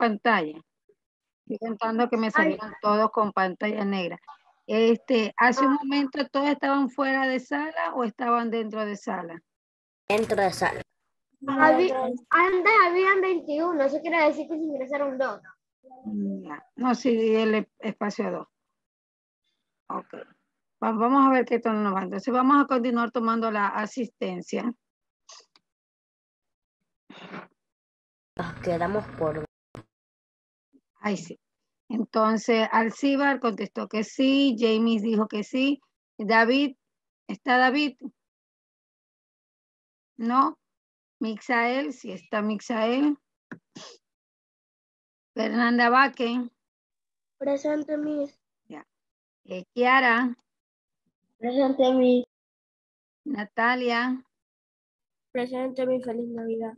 pantalla. Estoy contando que me salieron todos con pantalla negra. Este, hace un momento todos estaban fuera de sala o estaban dentro de sala. Dentro de sala. antes habían 21, eso quiere decir que se ingresaron dos. No, sí, el espacio 2. Ok. Va- Vamos a ver qué tono nos va. Entonces vamos a continuar tomando la asistencia. Nos quedamos por Ahí sí. Entonces, Alcibar contestó que sí, James dijo que sí. David, ¿está David? No. Mixael, sí está Mixael. Fernanda Vaque, Presente, Miss. eh, Kiara, Presente, Miss. Natalia, Presente, mi feliz Navidad.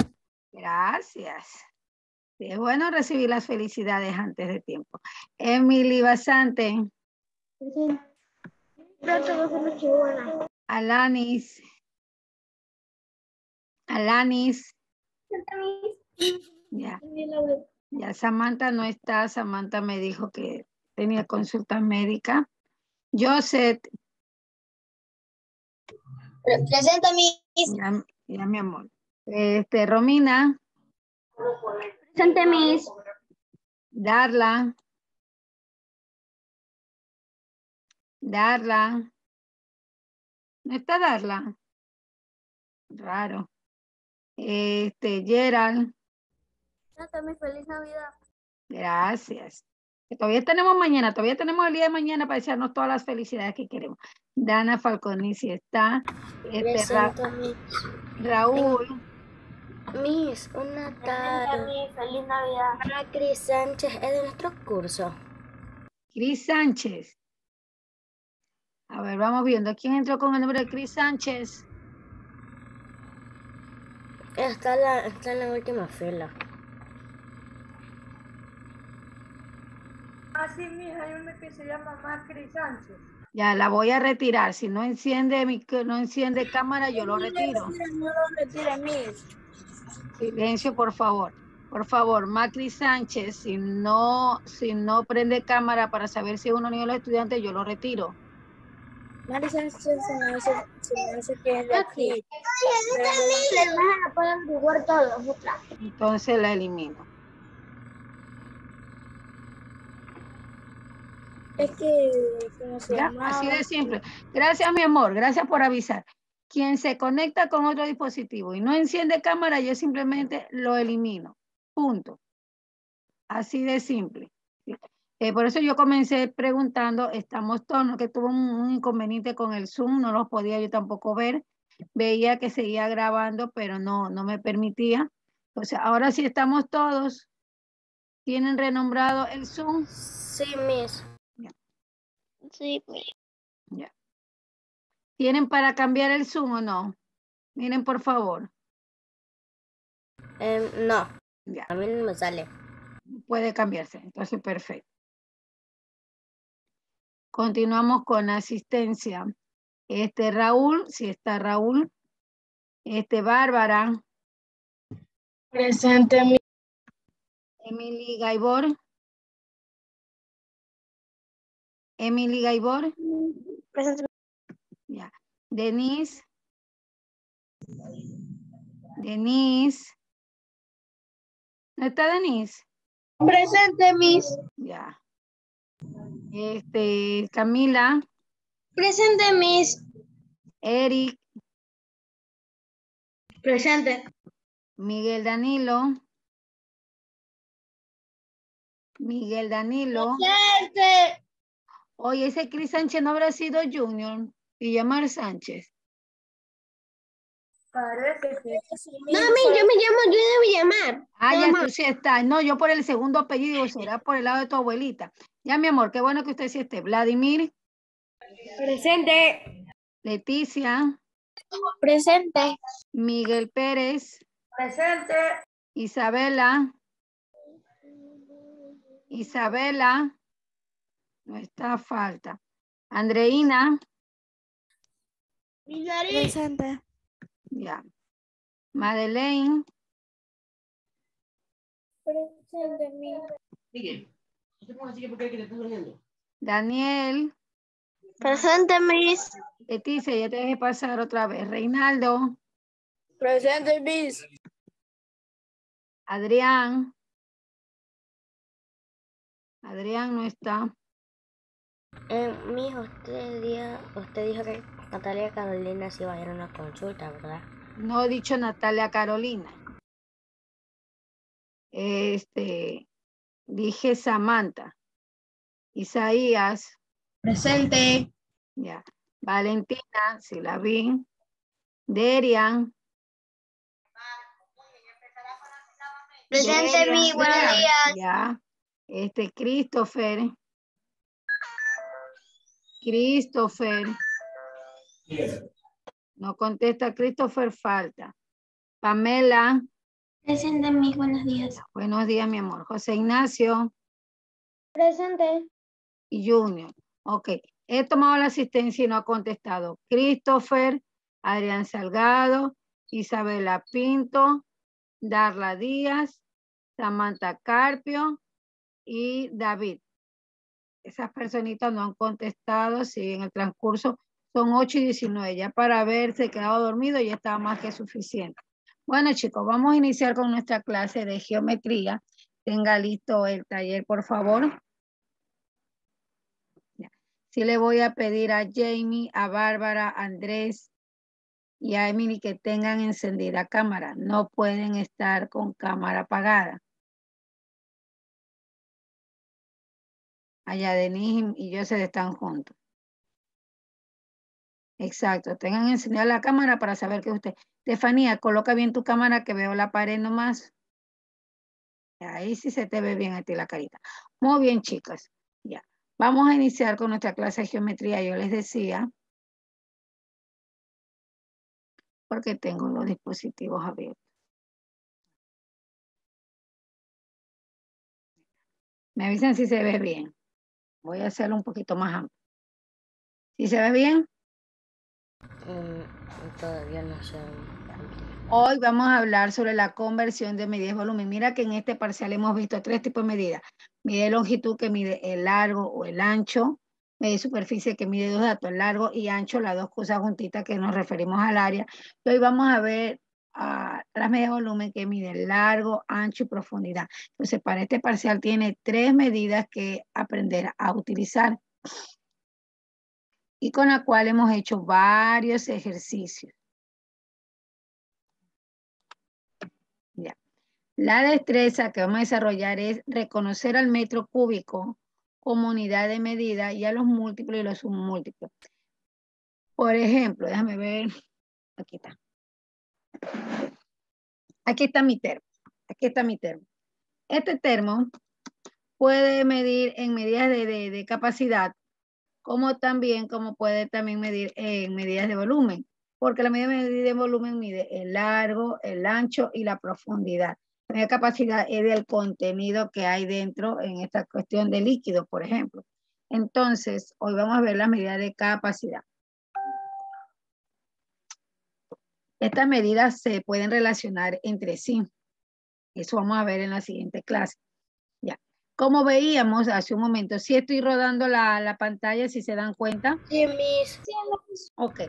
gracias. Sí, Es bueno recibir las felicidades antes de tiempo. Emily Basante, Presente. Pronto va a ser. Alanis, Alanis, ya. Ya Samantha no está, Samantha me dijo que tenía consulta médica. Joseph, Presente, Miss. ya, ya, mi amor. Este, Romina, Presente, Miss. Darla, Darla. ¿No está Darla? Raro. Este, Gerald, mi feliz Navidad. gracias. Que Todavía tenemos mañana, todavía tenemos el día de mañana para echarnos todas las felicidades que queremos. Dana Falconi, si está. Este, Ra-. Raúl, Miss, una tarde. mi feliz Navidad. Macri Sánchez es de nuestro curso. Cris Sánchez. A ver, vamos viendo. ¿Quién entró con el nombre de Cris Sánchez? Está en la, está en la última fila. Así, mija, hay una que se llama Macri Sánchez. Ya la voy a retirar. Si no enciende mi, no enciende cámara, yo lo retiro. No lo retire, Miss. Silencio, por favor. Por favor, Macri Sánchez, si no, si no prende cámara para saber si es uno ni de los estudiantes, yo lo retiro. Mari Sánchez se me hace, se me hace que es de aquí. Averiguar. Entonces la elimino. Es que, ¿cómo se ¿Ya? llama? Así de simple. Gracias, mi amor. Gracias por avisar. Quien se conecta con otro dispositivo y no enciende cámara, yo simplemente lo elimino. Punto. Así de simple. Eh, por eso yo comencé preguntando, estamos todos, que tuvo un, un inconveniente con el Zoom, no los podía yo tampoco ver. Veía que seguía grabando, pero no, no me permitía. Entonces, ahora sí estamos todos. ¿Tienen renombrado el Zoom? Sí, Miss. Sí, Miss. Ya. ¿Tienen para cambiar el Zoom o no? Miren, por favor. Em, no, Ya, a mí no me sale. puede cambiarse. Entonces, perfecto. Continuamos con asistencia. Este Raúl, si está Raúl. Este Bárbara. Presente. Emily Gaibor. Emily Gaibor. Presente, Ya. Denise. Denise. ¿No está Denise? Presente, Miss. Ya. Este, Camila, Presente, Miss. Eric, Presente. Miguel Danilo. Miguel Danilo. Presente. Oye, ese Cris Sánchez no habrá sido Junior y llamar Sánchez. Parece que No, Miss, yo me llamo Julia Villamar. Ah, ya tú sí estás. No, yo por el segundo apellido, será por el lado de tu abuelita. Ya, mi amor, qué bueno que usted sí esté. Vladimir, Presente. Leticia, Presente. Miguel Pérez, presente, Isabela. Isabela. No está falta. Andreina. Presente. Ya. Madeleine. Presente, Miss. Miguel, no te pongas así que porque que te estás durmiendo. Daniel, Presente, Miss. Leticia, ya te dejé pasar otra vez. Reinaldo, Presente, Miss. Adrián. Adrián no está. Eh, mijo, usted, dijo- usted dijo que Natalia Carolina se iban a ir a una consulta, ¿verdad? No he dicho Natalia Carolina. Este, dije Samantha. Isaías, Presente. ya. Valentina, si la vi. Derian. Presente, Miss. Buenos días. Ya. Este, Christopher. Christopher. No contesta Christopher, falta. Pamela. Presente, Miss. Buenos días. Buenos días, mi amor. José Ignacio Presente. y Junior. Ok. He tomado la asistencia y no ha contestado. Christopher, Adrián Salgado, Isabela Pinto, Darla Díaz, Samantha Carpio y David. Esas personitas no han contestado. Si en el transcurso son 8 y 19. Ya para haberse quedado dormido ya estaba más que suficiente. Bueno, chicos, vamos a iniciar con nuestra clase de geometría. Tenga listo el taller, por favor. Sí le voy a pedir a Jamie, a Bárbara, a Andrés y a Emily que tengan encendida cámara. No pueden estar con cámara apagada. Allá Denise y yo se están juntos. Exacto, tengan encendida la cámara para saber que usted. Estefanía, coloca bien tu cámara que veo la pared nomás. Ahí sí se te ve bien a ti la carita. Muy bien, chicas. Ya. Vamos a iniciar con nuestra clase de geometría. Yo les decía, porque tengo los dispositivos abiertos. Me avisan si se ve bien. Voy a hacerlo un poquito más amplio. ¿Sí se ve bien? Mm. Hoy vamos a hablar sobre la conversión de medidas volumen. Mira que en este parcial hemos visto tres tipos de medidas. Mide longitud que mide el largo o el ancho. Mide superficie que mide dos datos, largo y ancho, las dos cosas juntitas que nos referimos al área. Y hoy vamos a ver ah, las medidas de volumen que mide largo, ancho y profundidad. Entonces, para este parcial tiene tres medidas que aprender a utilizar y con la cual hemos hecho varios ejercicios. La destreza que vamos a desarrollar es reconocer al metro cúbico como unidad de medida y a los múltiplos y los submúltiplos. Por ejemplo, déjame ver, aquí está. Aquí está mi termo, aquí está mi termo. Este termo puede medir en medidas de capacidad, como también como puede también medir en medidas de volumen, porque la medida de volumen mide el largo, el ancho y la profundidad. La capacidad es del contenido que hay dentro en esta cuestión de líquido, por ejemplo. Entonces, hoy vamos a ver las medidas de capacidad. Estas medidas se pueden relacionar entre sí. Eso vamos a ver en la siguiente clase. Como veíamos hace un momento, si estoy rodando la, la pantalla, si se dan cuenta. Sí, Miss. Ok.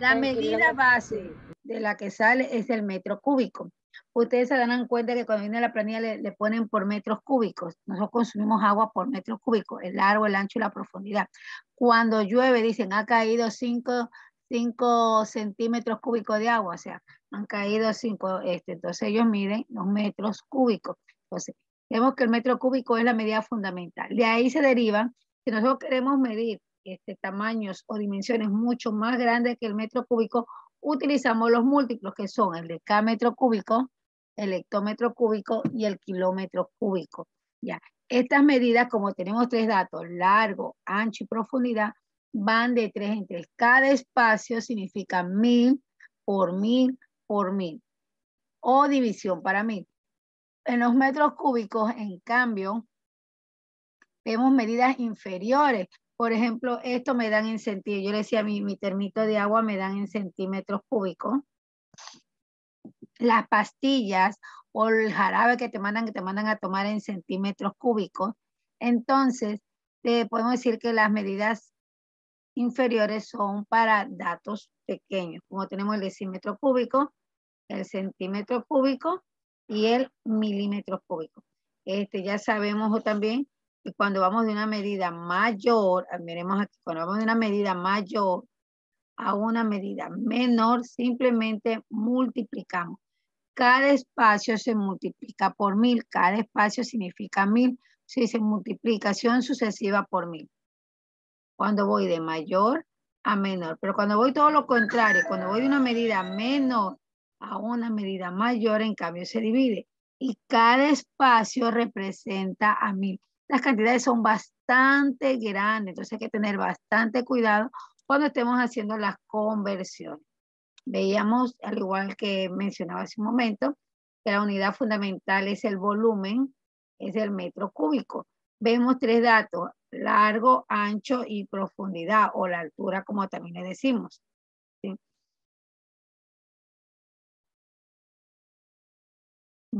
La medida base de la que sale es el metro cúbico. Ustedes se darán cuenta que cuando viene la planilla le, le ponen por metros cúbicos. Nosotros consumimos agua por metros cúbicos, el largo, el ancho y la profundidad. Cuando llueve dicen ha caído 5 centímetros cúbicos de agua, o sea, han caído 5, este, entonces ellos miden los metros cúbicos. Entonces, vemos que el metro cúbico es la medida fundamental. De ahí se derivan, si nosotros queremos medir este, tamaños o dimensiones mucho más grandes que el metro cúbico, utilizamos los múltiplos que son el de cada metro cúbico, el hectómetro cúbico y el kilómetro cúbico. Ya. Estas medidas, como tenemos tres datos, largo, ancho y profundidad, van de tres en tres. Cada espacio significa mil por mil por mil. O división para mil. En los metros cúbicos, en cambio, vemos medidas inferiores. Por ejemplo, esto me dan en centímetros. Yo le decía, mi, mi termito de agua me dan en centímetros cúbicos. Las pastillas o el jarabe que te mandan, que te mandan a tomar en centímetros cúbicos. Entonces, podemos decir que las medidas inferiores son para datos pequeños, como tenemos el decímetro cúbico, el centímetro cúbico y el milímetro cúbico. Este, ya sabemos también que cuando vamos de una medida mayor, miremos aquí, cuando vamos de una medida mayor a una medida menor, simplemente multiplicamos. Cada espacio se multiplica por mil, cada espacio significa mil, se multiplicación sucesiva por mil. Cuando voy de mayor a menor, pero cuando voy todo lo contrario, cuando voy de una medida menor a una medida mayor, en cambio se divide. Y cada espacio representa a mil. Las cantidades son bastante grandes, entonces hay que tener bastante cuidado cuando estemos haciendo las conversiones. Veíamos, al igual que mencionaba hace un momento, que la unidad fundamental es el volumen, es el metro cúbico. Vemos tres datos, largo, ancho y profundidad, o la altura, como también le decimos.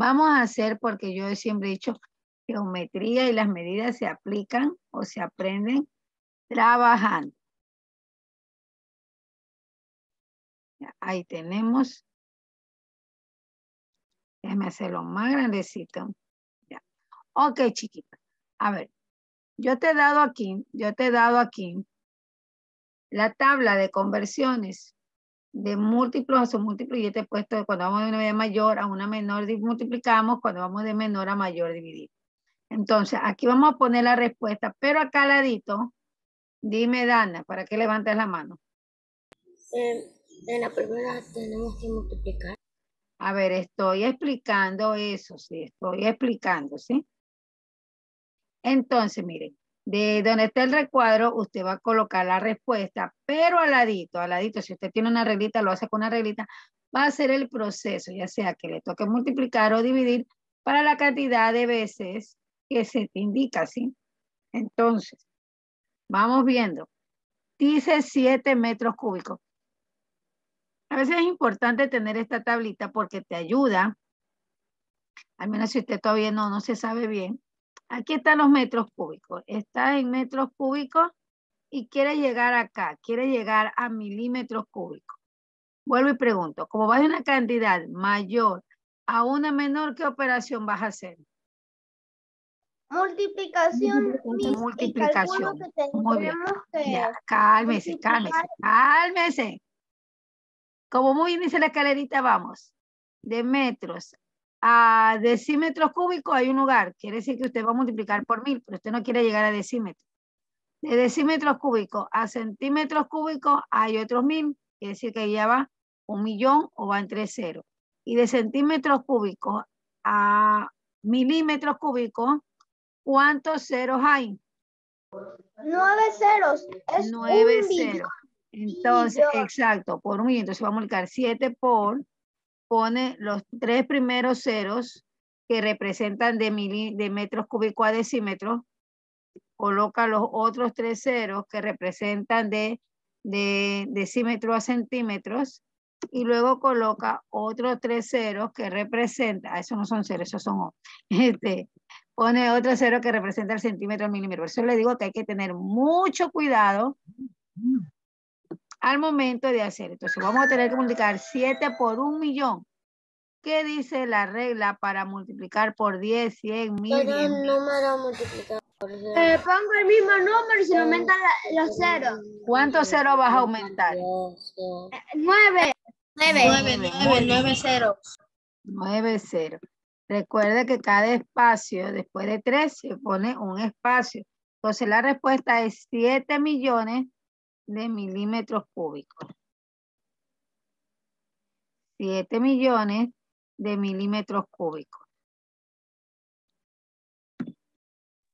Vamos a hacer, porque yo siempre he dicho, geometría y las medidas se aplican o se aprenden trabajando. Ahí tenemos. Déjame hacerlo más grandecito. Ya. Ok, chiquita. A ver, yo te he dado aquí, yo te he dado aquí la tabla de conversiones de múltiplos a su múltiplos y yo te he puesto cuando vamos de una medida mayor a una menor multiplicamos, cuando vamos de menor a mayor dividir. Entonces, aquí vamos a poner la respuesta, pero acá al ladito, dime Dana, ¿para qué levantas la mano? Eh, en la primera tenemos que multiplicar. A ver, estoy explicando eso, sí, estoy explicando, ¿sí? Entonces, miren, de donde está el recuadro, usted va a colocar la respuesta, pero al ladito, al ladito, si usted tiene una reglita, lo hace con una reglita, va a ser el proceso, ya sea que le toque multiplicar o dividir para la cantidad de veces que se te indica, ¿sí? Entonces, vamos viendo. Dice 7 metros cúbicos. A veces es importante tener esta tablita porque te ayuda, al menos si usted todavía no, no se sabe bien. Aquí están los metros cúbicos. Está en metros cúbicos y quiere llegar acá, quiere llegar a milímetros cúbicos. Vuelvo y pregunto, como va de una cantidad mayor a una menor, ¿qué operación vas a hacer? Multiplicación. Multiplicación. Muy bien. cálmese, cálmese, cálmese. Como muy bien dice la escalerita, vamos. De metros a decímetros cúbicos hay un lugar. Quiere decir que usted va a multiplicar por mil, pero usted no quiere llegar a decímetros. De decímetros cúbicos a centímetros cúbicos hay otros mil. Quiere decir que ya va un millón o va entre cero. Y de centímetros cúbicos a milímetros cúbicos, ¿cuántos ceros hay? Nueve ceros. Es Nueve ceros. Entonces, exacto, por un millón. Entonces vamos a multiplicar 7 por, pone los tres primeros ceros que representan de, de metros cúbicos a decímetros, coloca los otros tres ceros que representan de, de decímetros a centímetros, y luego coloca otros tres ceros que representan, ah, eso no son ceros, esos son, este, pone otro cero que representa el centímetro al milímetro. Por eso le digo que hay que tener mucho cuidado al momento de hacer. Entonces vamos a tener que multiplicar 7 por un millón. ¿Qué dice la regla para multiplicar por 10, 100, 1000? Pero el número multiplicado por 10. Eh, pongo el mismo número y se aumenta los ceros. ¿Cuántos ceros vas a aumentar? Nueve. Nueve. Nueve, nueve, ceros. Nueve ceros. Recuerde que cada espacio, después de tres, se pone un espacio. Entonces la respuesta es 7 millones de milímetros cúbicos. 7 millones de milímetros cúbicos.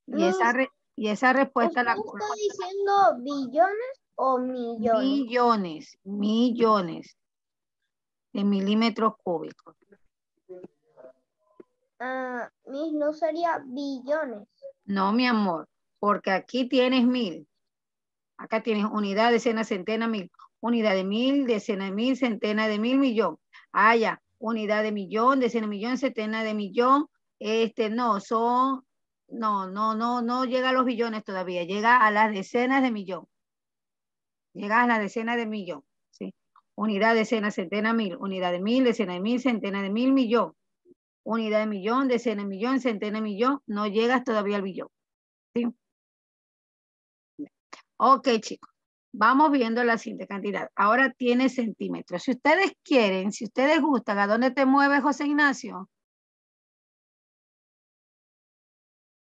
Y esa, y esa respuesta la... ¿Está diciendo billones o millones? Millones, millones de milímetros cúbicos. Ah, no sería billones. No, mi amor, porque aquí tienes mil. Acá tienes unidad, decena, centena, mil. Unidad de mil, decena de mil, centena de mil, millón. Ah, ya. unidad de millón, decena de millón, centena de millón. Este, no, son, no, no, no, no llega a los billones todavía, llega a las decenas de millón. Llega a las decenas de millón, ¿sí? Unidad, decena, centena, mil, unidad de mil, decena de mil, centena de mil, millón. Unidad de millón, decena de millón, centena de millón, no llegas todavía al billón, ¿sí? Ok, chicos. Vamos viendo la siguiente cantidad. Ahora tiene centímetros. Si ustedes quieren, si ustedes gustan, ¿a dónde te mueves, José Ignacio?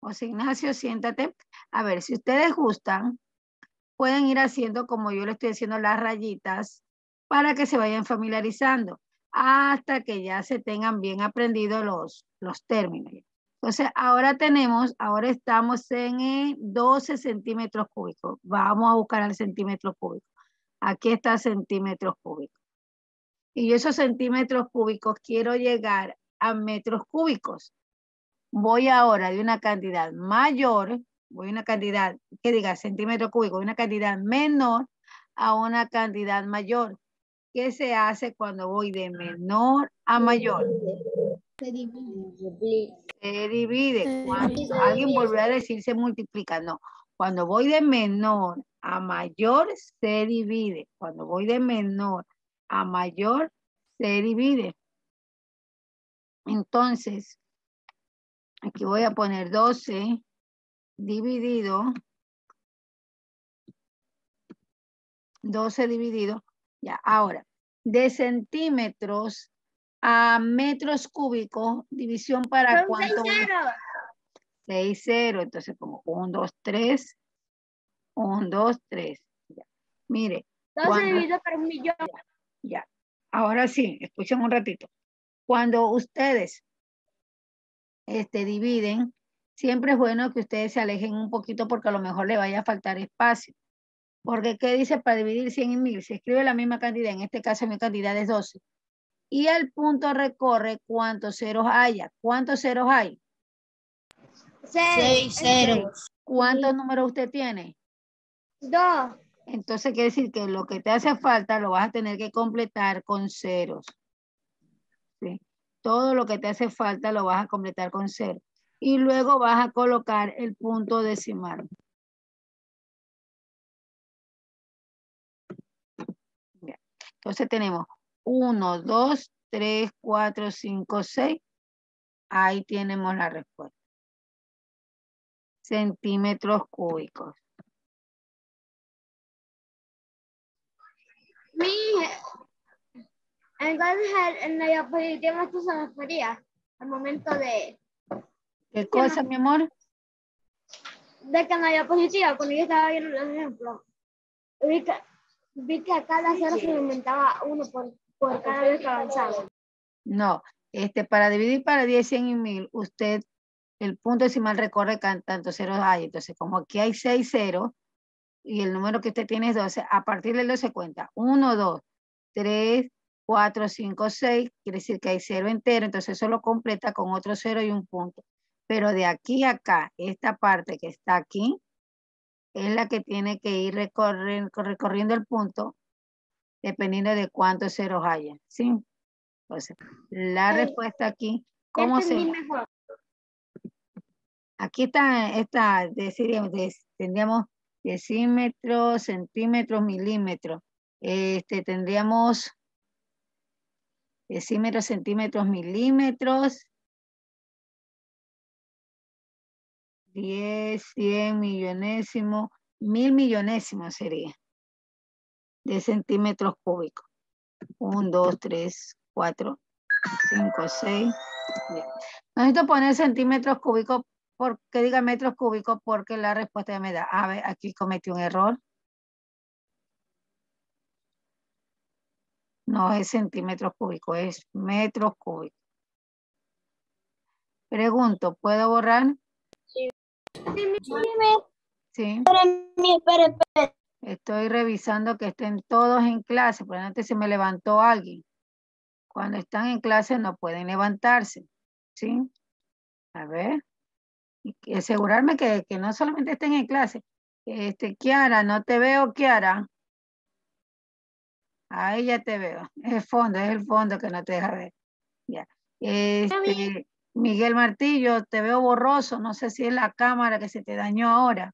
José Ignacio, siéntate. A ver, si ustedes gustan, pueden ir haciendo como yo le estoy haciendo las rayitas para que se vayan familiarizando hasta que ya se tengan bien aprendidos los, los términos. Entonces, ahora tenemos, ahora estamos en 12 centímetros cúbicos. Vamos a buscar el centímetro cúbico. Aquí está centímetros cúbicos. Y esos centímetros cúbicos quiero llegar a metros cúbicos. Voy ahora de una cantidad mayor, voy a una cantidad, que diga centímetro cúbico, una cantidad menor a una cantidad mayor. ¿Qué se hace cuando voy de menor a mayor? Se divide. Se divide. Cuando alguien volverá a decir se multiplica. No. Cuando voy de menor a mayor, se divide. Cuando voy de menor a mayor, se divide. Entonces, aquí voy a poner 12 dividido. 12 dividido. Ya, ahora, de centímetros a metros cúbicos, división para Son cuánto. seis ceros. 6, 0. Entonces, como 1, 2, 3. 1, 2, 3. Mire, Todo se Cuando- divide por un millón. ya. Ahora sí, escuchen un ratito. Cuando ustedes este, dividen, siempre es bueno que ustedes se alejen un poquito porque a lo mejor le vaya a faltar espacio. Porque, ¿qué dice para dividir 100 en 1000? Se escribe la misma cantidad, en este caso mi cantidad es 12. Y el punto recorre cuántos ceros haya. ¿Cuántos ceros hay? Seis. ceros. ¿Cuántos números usted tiene? Dos. Entonces quiere decir que lo que te hace falta lo vas a tener que completar con ceros. ¿sí? Todo lo que te hace falta lo vas a completar con ceros. Y luego vas a colocar el punto decimal. Bien. Entonces tenemos 1, 2, 3, 4, 5, 6. Ahí tenemos la respuesta. Centímetros cúbicos. Mi, entonces el- en la diapositiva esto se refería al momento de, ¿Qué cosa, mi amor? de que en la diapositiva, cuando yo estaba viendo los ejemplos, vi que, vi que a cada cero se aumentaba uno por, por cada vez que avanzaba. No, este, para dividir para 10, 100 y 1000, usted, el punto decimal recorre tantos ceros hay. Entonces, como aquí hay 6 ceros y el número que usted tiene es 12, a partir del 12 cuenta 1, 2, 3, 4, 5, 6, quiere decir que hay cero entero, entonces eso lo completa con otro cero y un punto. Pero de aquí a acá, esta parte que está aquí, es la que tiene que ir recorren- recorriendo el punto dependiendo de cuántos ceros haya, ¿sí? Entonces, la respuesta aquí, ¿cómo se mejor. Aquí está, esta, deciríamos, tendríamos decímetros, centímetros, milímetros. Este, tendríamos decímetros, centímetros, milímetros. 10, 100, millonésimo, mil millonésimos sería. De centímetros cúbicos. 1, 2, 3, 4, 5, 6. Necesito poner centímetros cúbicos porque diga metros cúbicos porque la respuesta me da. A ver, aquí cometí un error. No es centímetros cúbicos, es metros cúbicos. Pregunto, ¿puedo borrar? Sí. Estoy revisando que estén todos en clase, porque antes se me levantó alguien. Cuando están en clase no pueden levantarse. ¿Sí? A ver. Y asegurarme que, que no solamente estén en clase. Este, Kiara, no te veo, Kiara. Ahí ya te veo. Es el fondo, es el fondo que no te deja ver. Ya. Este, Miguel Martillo, te veo borroso. No sé si es la cámara que se te dañó ahora.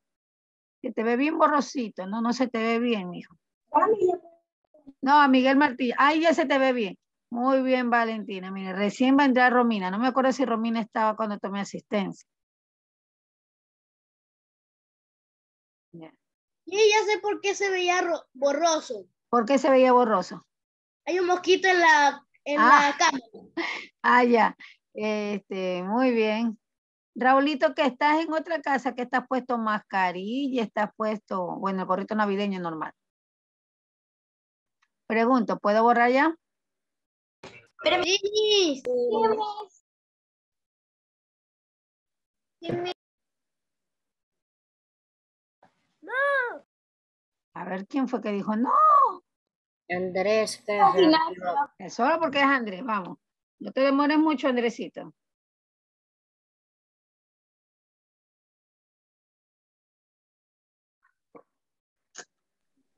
Que te ve bien borrosito. No, no se te ve bien, mijo. No, a Miguel Martillo. Ahí ya se te ve bien. Muy bien, Valentina. Mire, recién va a entrar Romina. No me acuerdo si Romina estaba cuando tomé asistencia. Y ya sé por qué se veía ro- borroso. ¿Por qué se veía borroso? Hay un mosquito en la, en Ah. la cámara. Ah, ya. Este, muy bien. Raulito, que estás en otra casa, que estás puesto mascarilla, estás puesto, bueno, el gorrito navideño normal. Pregunto, ¿puedo borrar ya? Sí. A ver quién fue que dijo, no, Andrés, solo porque es Andrés, vamos. No te demores mucho, Andresito.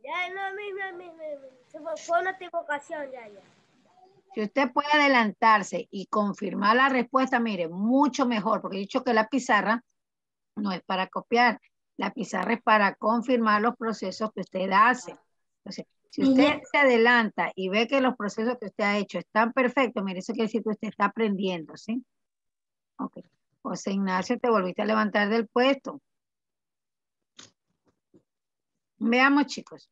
Ya, no, mi, mi, mi, mi, mi. Se fue, fue una equivocación, ya, ya. Si usted puede adelantarse y confirmar la respuesta, mire, mucho mejor, porque he dicho que la pizarra no es para copiar, la pizarra es para confirmar los procesos que usted hace. Entonces, si usted se adelanta y ve que los procesos que usted ha hecho están perfectos, mire, eso quiere decir que usted está aprendiendo, ¿sí? Ok. José Ignacio, te volviste a levantar del puesto. Veamos, chicos.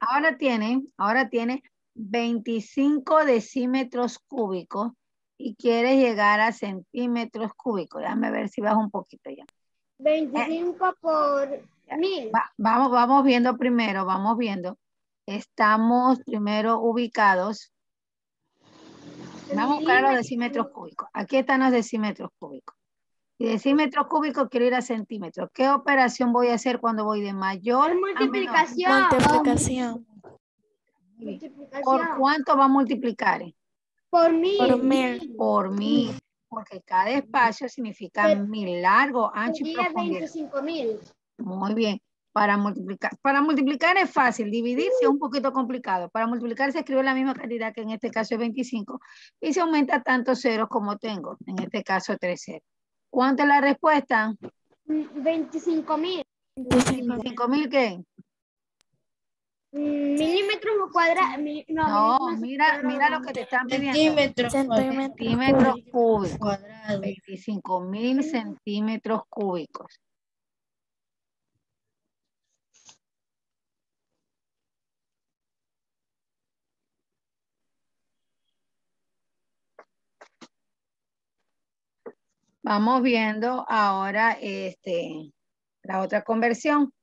Ahora tiene, ahora tiene 25 decímetros cúbicos y quieres llegar a centímetros cúbicos. Déjame ver si bajo un poquito ya. 25 por mil. Va- vamos, vamos viendo primero, vamos viendo. Estamos primero ubicados. Vamos a buscar los decímetros cúbicos. Aquí están los decímetros cúbicos. Y decímetros cúbicos quiero ir a centímetros. ¿Qué operación voy a hacer cuando voy de mayor Es a menor? multiplicación. Multiplicación ¿Por Multiplicación. cuánto va a multiplicar? Por mil. por mil. Por mil. Porque cada espacio significa Pero- mil largo, ancho y Sería profundidad. 25 mil. Muy bien. Para multiplicar, para multiplicar es fácil, dividir sí es un poquito complicado. Para multiplicar se escribe la misma cantidad que en este caso es 25 y se aumenta tantos ceros como tengo, en este caso 3 ceros. ¿Cuánto es la respuesta? 25 mil. 25 mil qué? Milímetros cuadrados. No, No, mira, mira lo que te están pidiendo. Centímetros Centímetros cúbicos. cuadrados. 25 mil centímetros cúbicos. Vamos viendo ahora este, la otra conversión.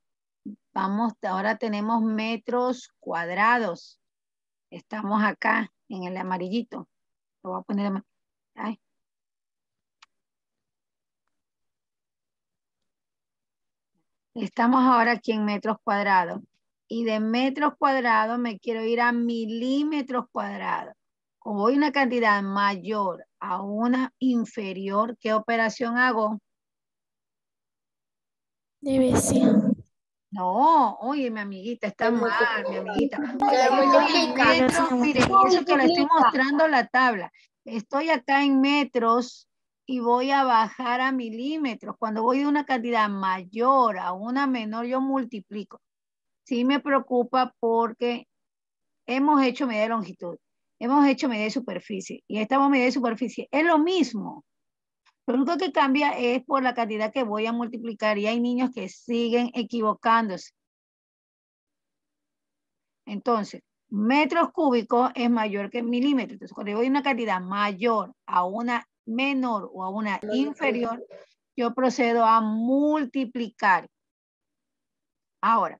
Vamos, ahora tenemos metros cuadrados. Estamos acá en el amarillito. Lo voy a poner. Estamos ahora aquí en metros cuadrados. Y de metros cuadrados me quiero ir a milímetros cuadrados. Como a una cantidad mayor a una inferior, ¿qué operación hago? División. No, oye, mi amiguita, está mal, mi amiguita. Metros, mire, eso que le estoy mostrando la tabla. Estoy acá en metros y voy a bajar a milímetros. Cuando voy de una cantidad mayor a una menor, yo multiplico. Sí me preocupa porque hemos hecho medida de longitud, hemos hecho medida de superficie y estamos medida de superficie. Es lo mismo. Lo único que cambia es por la cantidad que voy a multiplicar y hay niños que siguen equivocándose. Entonces, metros cúbicos es mayor que milímetros. Entonces, cuando yo voy a una cantidad mayor a una menor o a una inferior, yo procedo a multiplicar. Ahora,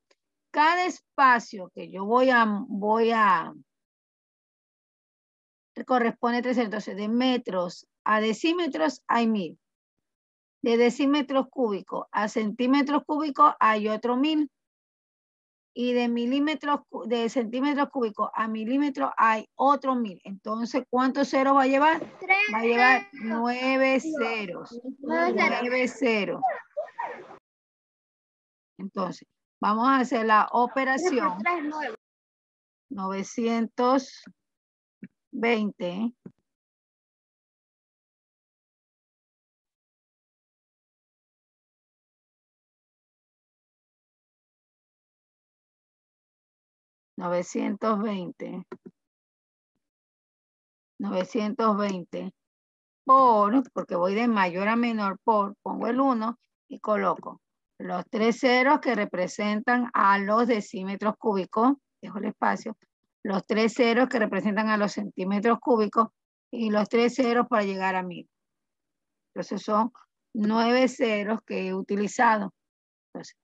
cada espacio que yo voy a, voy a, corresponde a tres, entonces de metros a decímetros hay mil. De decímetros cúbicos a centímetros cúbicos hay otro mil. Y de milímetros, de centímetros cúbicos a milímetros hay otro mil. Entonces, ¿cuántos ceros va a llevar? Va a llevar nueve ceros. Nueve ceros. Entonces, vamos a hacer la operación. 20. ¿eh? Novecientos veinte. Novecientos veinte. Por, porque voy de mayor a menor por, pongo el 1 y coloco los tres ceros que representan a los decímetros cúbicos, dejo el espacio, los tres ceros que representan a los centímetros cúbicos y los tres ceros para llegar a 1000. Entonces son nueve ceros que he utilizado. Entonces,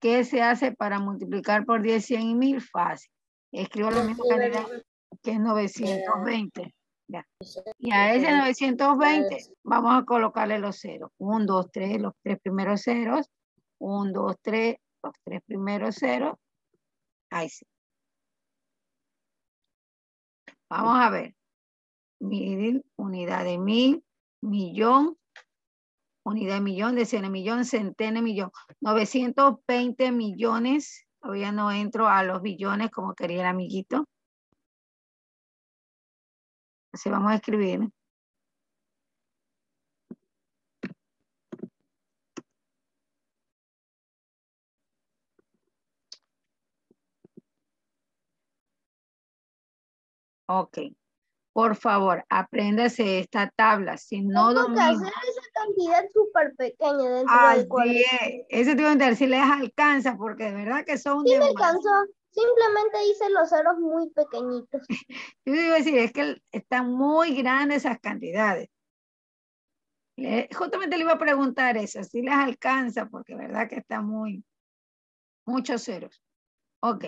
¿qué se hace para multiplicar por 10, 100 y 1000? Fácil. Escribo la misma cantidad que es 920. Ya. Y a ese 920 vamos a colocarle los ceros. 1, 2, 3, los tres primeros ceros. 1, 2, 3, los tres primeros ceros. Ahí sí. Vamos a ver. Mil, unidad de mil, millón, unidad de millón, decena de millón, centena de millón. 920 millones. Todavía no entro a los billones como quería el amiguito. Así vamos a escribir. Ok. Por favor, apréndase esta tabla. Si no que domina. hacer esa cantidad súper pequeña dentro Así del cuadro. es. Iba a entender si les alcanza, porque de verdad que son Sí me alcanzó. Simplemente hice los ceros muy pequeñitos. Yo iba a decir, es que están muy grandes esas cantidades. Le- justamente le iba a preguntar eso, si les alcanza, porque de verdad que está muy, muchos ceros. Ok.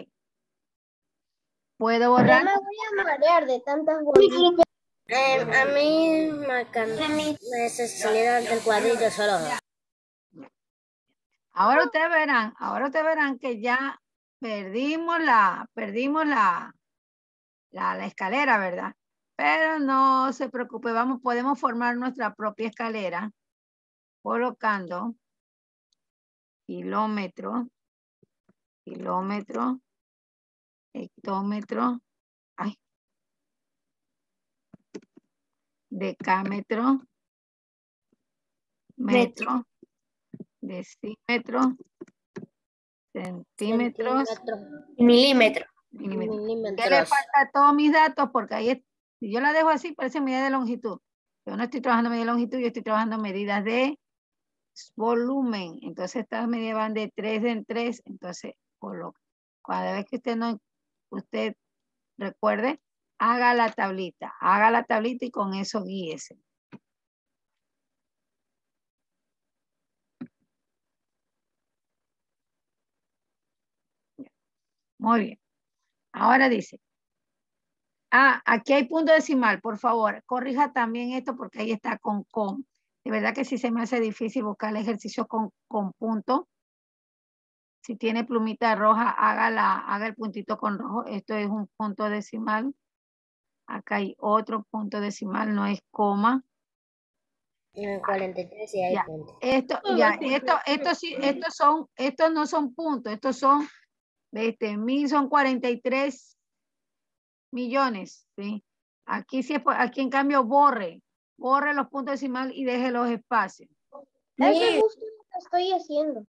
¿Puedo borrar? me voy a marear de tantas bolitas. Eh, a mí me salieron del cuadrito solo. Ahora ustedes verán, ahora ustedes verán que ya perdimos la, perdimos la, la, la escalera, ¿verdad? Pero no se preocupe, vamos, podemos formar nuestra propia escalera colocando kilómetro, kilómetro, hectómetro, ay, decámetro, metro, decímetro, centímetros, Milímetro. milímetros. ¿Qué le falta a todos mis datos? Porque ahí, es- si yo la dejo así, parece medida de longitud. Yo no estoy trabajando medida de longitud, yo estoy trabajando medidas de volumen. Entonces estas medidas van de 3 en 3, entonces coloca. Cada vez que usted no, usted recuerde, haga la tablita, haga la tablita y con eso guíese. Muy bien. Ahora dice, ah, aquí hay punto decimal, por favor, corrija también esto porque ahí está con com. De verdad que sí se me hace difícil buscar el ejercicio con, con punto. Si tiene plumita roja, haga, la, haga el puntito con rojo. Esto es un punto decimal. Acá hay otro punto decimal, no es coma. En el 43 sí hay Ya. puntos. Esto, ya, esto, esto sí, estos son, estos no son puntos, estos son, este, mil son 43 millones, ¿sí? Aquí sí, es por- aquí en cambio borre, borre los puntos decimal y deje los espacios, Eso es justo lo que estoy haciendo.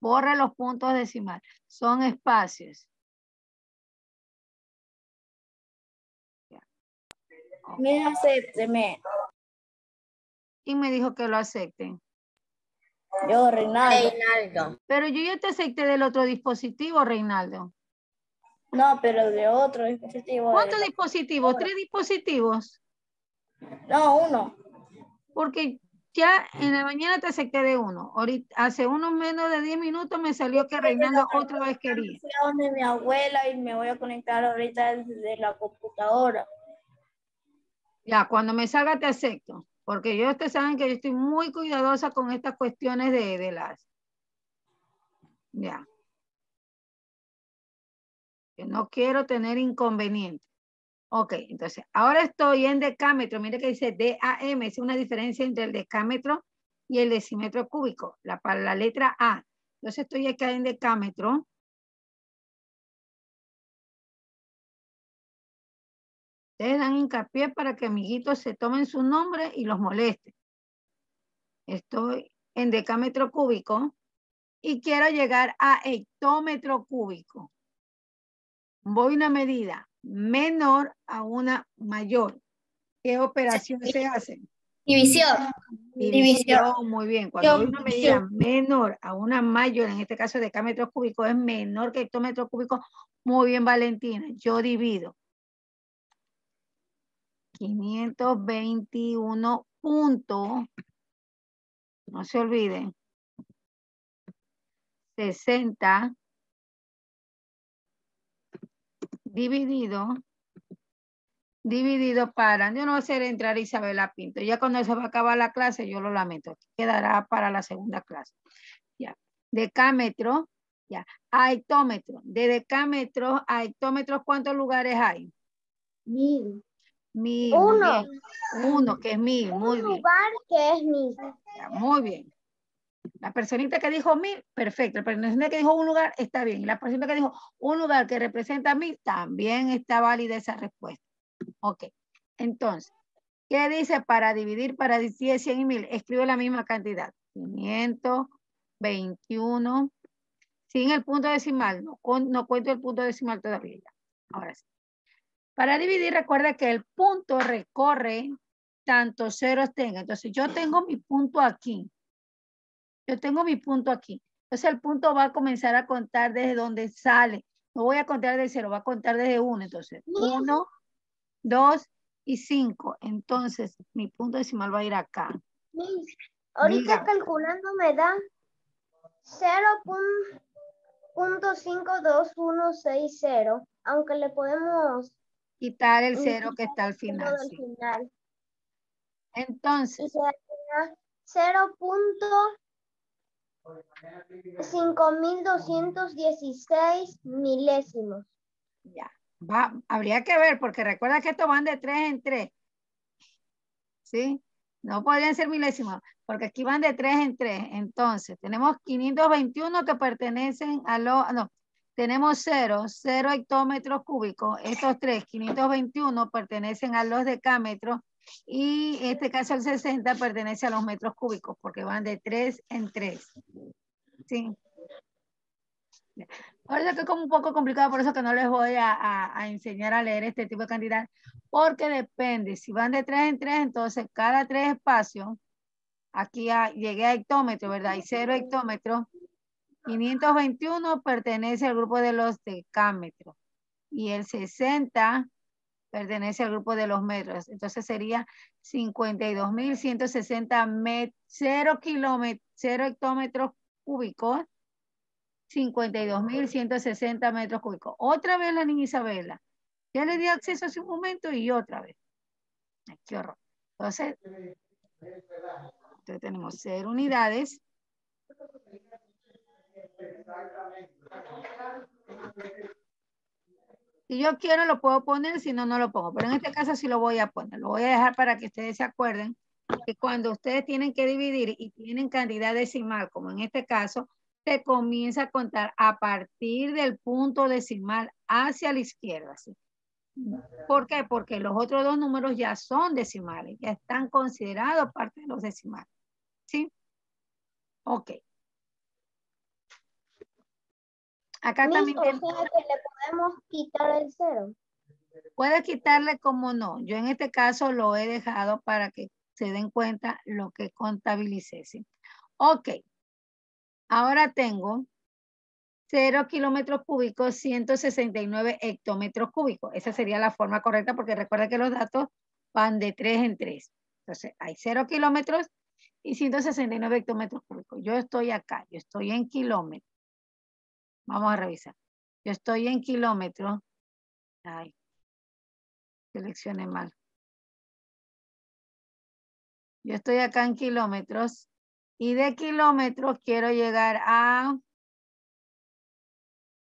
Borre los puntos decimal, son espacios. Me acépteme. Y me dijo que lo acepten. Yo, Reinaldo. Reinaldo. Pero yo ya te acepté del otro dispositivo, Reinaldo. No, pero de otro dispositivo. ¿Cuántos dispositivos? ¿Tres dispositivos? No, uno. Porque ya en la mañana te acepté de uno. Ahorita, hace unos menos de 10 minutos me salió que Reinaldo otra vez quería. Fui a donde mi abuela y me voy a conectar ahorita desde la computadora. Ya, cuando me salga te acepto. Porque yo, ustedes saben que yo estoy muy cuidadosa con estas cuestiones de, de las... Ya. Que no quiero tener inconveniente. Ok, entonces, ahora estoy en decámetro. Mire que dice DAM, es una diferencia entre el decámetro y el decímetro cúbico, la, para la letra A. Entonces estoy acá en decámetro. Ustedes dan hincapié para que amiguitos se tomen su nombre y los molesten. Estoy en decámetro cúbico y quiero llegar a hectómetro cúbico. voy una medida menor a una mayor. ¿Qué operación se hace? División. División, muy bien. Cuando hay una medida División. menor a una mayor, en este caso de metros cúbicos, es menor que hectómetros cúbicos. Muy bien, Valentina. Yo divido. 521 puntos. No se olviden. 60 dividido dividido para, yo no voy a entrar Isabela Pinto, ya cuando se va a acabar la clase, yo lo lamento, quedará para la segunda clase. Ya, decámetro, ya, a hectómetro, de decámetro a hectómetros, ¿cuántos lugares hay? Mil. Mil, Uno. bien. Uno, que es mil, muy Un bien, lugar que es mil. ya, muy bien. La personita que dijo mil, perfecto. La personita que dijo un lugar, está bien. La persona que dijo un lugar que representa mil, también está válida esa respuesta. Ok. Entonces, ¿qué dice para dividir para 10, 100 y 1000? Escribe la misma cantidad. 521. Sin el punto decimal. No, con- no cuento el punto decimal todavía. Ahora sí. Para dividir, recuerda que el punto recorre tantos ceros tenga. Entonces, yo tengo mi punto aquí. Yo tengo mi punto aquí. Entonces, el punto va a comenzar a contar desde donde sale. No voy a contar de cero, va a contar desde uno. Entonces, uno, dos y cinco. Entonces, mi punto decimal va a ir acá. Ahorita calculando me da 0.52160, aunque le podemos Quitar el cero que está al final. del sí. final. Entonces, se da 0.5216 milésimos. ya. Va, habría que ver, porque recuerda que estos van de tres en tres. ¿Sí? No podrían ser milésimos, porque aquí van de tres en tres. Entonces, tenemos 521 que pertenecen a los, no, tenemos cero, cero hectómetros cúbicos. Estos tres, 521, pertenecen a los decámetros y este caso el 60 pertenece a los metros cúbicos, porque van de tres en tres. ¿Sí? Ahora que es como un poco complicado, por eso que no les voy a, a- a enseñar a leer este tipo de cantidad, porque depende, si van de tres en tres, entonces cada tres espacios, aquí a- llegué a hectómetro, ¿verdad? Y cero hectómetros, 521 pertenece al grupo de los decámetros y el 60 pertenece al grupo de los metros. Entonces sería 52.160 metros, 0 kilómetros, 0 hectómetros cúbicos 52.160 metros cúbicos. Otra vez la niña Isabela. Ya le di acceso hace un momento y otra vez. Qué horror. Entonces, entonces tenemos cero unidades. Si yo quiero lo puedo poner, si no, no lo pongo. Pero en este caso sí lo voy a poner. Lo voy a dejar para que ustedes se acuerden que cuando ustedes tienen que dividir y tienen cantidad decimal, como en este caso, se comienza a contar a partir del punto decimal hacia la izquierda. ¿sí? ¿Por qué? Porque los otros dos números ya son decimales, ya están considerados parte de los decimales. ¿Sí? Ok. Acá Miss, también o tiene- sea que le podemos quitar el cero. puede quitarle como no. Yo en este caso lo he dejado para que se den cuenta lo que contabilicé. ¿sí? Ok. Ahora tengo 0 kilómetros cúbicos, 169 hectómetros cúbicos. Esa sería la forma correcta porque recuerda que los datos van de 3 en 3. Entonces, hay 0 kilómetros y 169 hectómetros cúbicos. Yo estoy acá, yo estoy en kilómetros. Vamos a revisar. Yo estoy en kilómetros. Ay, seleccioné mal. Yo estoy acá en kilómetros y de kilómetros quiero llegar a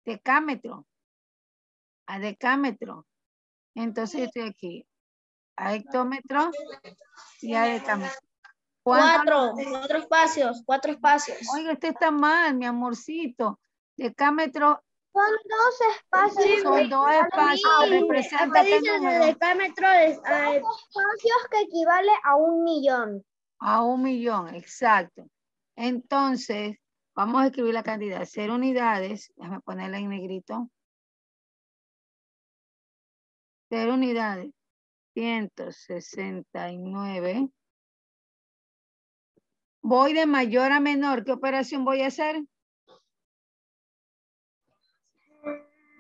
decámetro. A decámetro. Entonces yo estoy aquí a hectómetro y a decámetro. ¿Cuánto Cuatro, cuatro espacios, cuatro espacios. Oiga, este está mal, mi amorcito. Decámetro Son dos espacios. son dos espacios que representan qué número? decámetro es espacios que equivale a un millón. A un millón, exacto. Entonces, vamos a escribir la cantidad. Cero unidades. Déjame ponerla en negrito. 0 unidades. 169. Voy de mayor a menor. ¿Qué operación voy a hacer?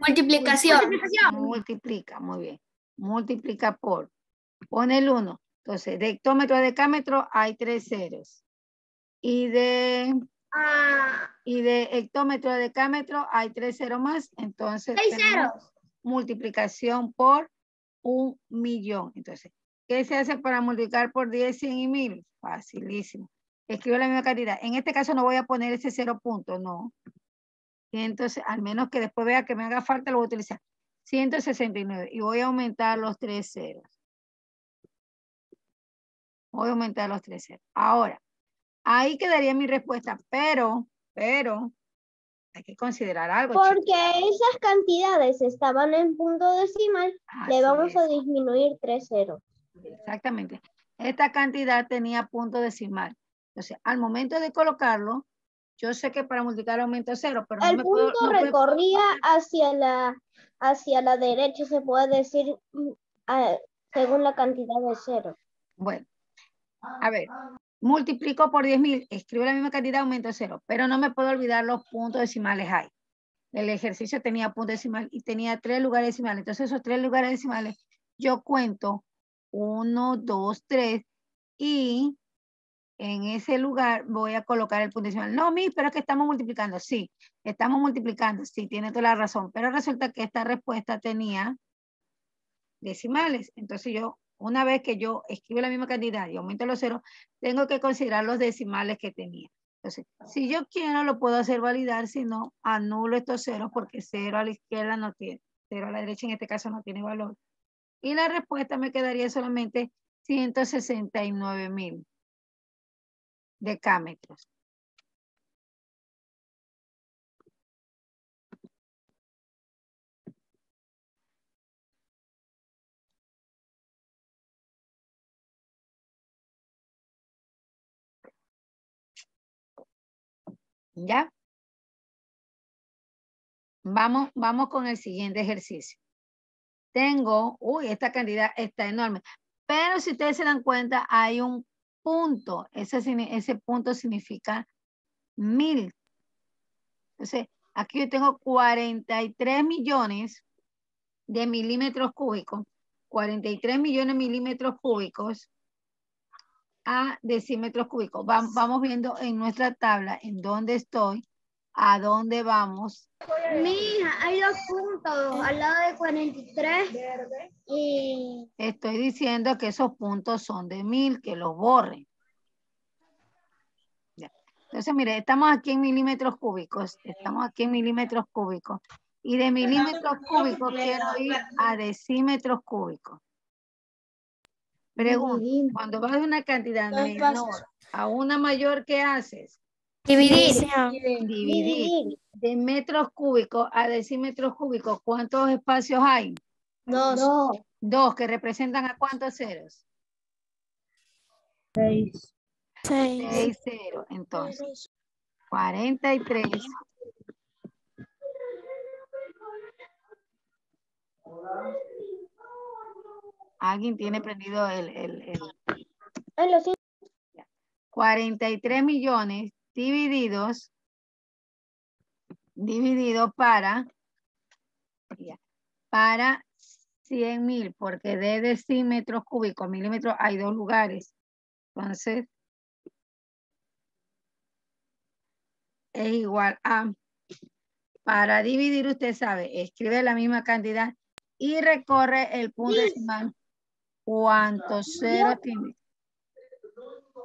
Multiplicación. Multiplica, muy bien. Multiplica por. Pone el 1. Entonces, de hectómetro a decámetro hay tres ceros. Y de, Ah, y de hectómetro a decámetro hay tres ceros más. Entonces, Seis tenemos ceros. multiplicación por un millón. Entonces, ¿qué se hace para multiplicar por 10, 100 y 1000? Facilísimo. Escribo la misma cantidad. En este caso no voy a poner ese cero punto, no. Entonces, al menos que después vea que me haga falta, lo voy a utilizar. 169. Y voy a aumentar los tres ceros. Voy a aumentar los tres ceros. Ahora, ahí quedaría mi respuesta, pero, pero, hay que considerar algo. Porque esas cantidades estaban en punto decimal, le vamos a disminuir tres ceros. Exactamente. Esta cantidad tenía punto decimal. Entonces, al momento de colocarlo, yo sé que para multiplicar aumento cero, pero no El me puedo- punto no puedo- recorría hacia la, hacia la derecha, se puede decir, mm, según la cantidad de ceros. Bueno, a ver, multiplico por 10.000, escribo la misma cantidad, aumento cero, pero no me puedo olvidar los puntos decimales ahí. El ejercicio tenía punto decimal y tenía tres lugares decimales. Entonces, esos tres lugares decimales, yo cuento uno, dos, tres, y en ese lugar voy a colocar el punto decimal. No, mi, pero es que estamos multiplicando. Sí, estamos multiplicando. Sí, tiene toda la razón. Pero resulta que esta respuesta tenía decimales. Entonces yo, una vez que yo escribo la misma cantidad y aumento los ceros, tengo que considerar los decimales que tenía. Entonces, si yo quiero, lo puedo hacer validar, si no, anulo estos ceros porque cero a la izquierda no tiene, cero a la derecha en este caso no tiene valor. Y la respuesta me quedaría solamente 169 mil decámetros. ¿Ya? Vamos, vamos con el siguiente ejercicio. Tengo, uy, esta cantidad está enorme. Pero si ustedes se dan cuenta, hay un punto. Ese, ese punto significa mil. Entonces, aquí yo tengo 43 millones de milímetros cúbicos. 43 millones de milímetros cúbicos a decímetros cúbicos. Va- vamos viendo en nuestra tabla en dónde estoy, a dónde vamos. Mi hija, hay dos puntos al lado de 43 y Estoy diciendo que esos puntos son de mil, que los borren. Ya. Entonces, mire, estamos aquí en milímetros cúbicos. Estamos aquí en milímetros cúbicos. Y de milímetros cúbicos quiero ir a decímetros cúbicos. Pregunta, cuando vas de una cantidad menor a una mayor, ¿qué haces? Dividir. Dividir. De metros cúbicos a decímetros cúbicos, ¿cuántos espacios hay? Dos. Dos, que representan a cuántos ceros? Seis. Seis ceros. Entonces, 43. Alguien tiene prendido el, el, el Ay, lo siento. 43 millones divididos, dividido para, para 100 mil, porque de decímetros cúbicos, milímetros, hay dos lugares. Entonces, es igual a, para dividir, usted sabe, escribe la misma cantidad y recorre el punto decimal. ¿Cuántos ceros tiene?